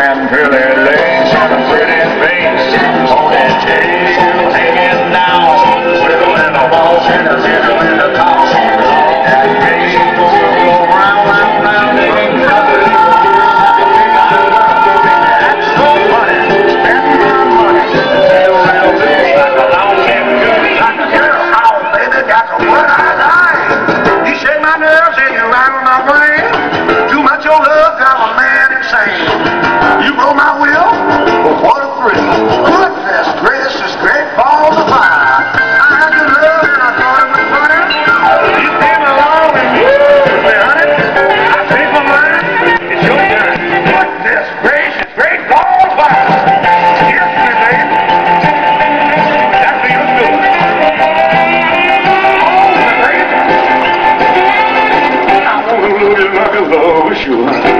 and pretty legs and pretty face. On 我不喜欢。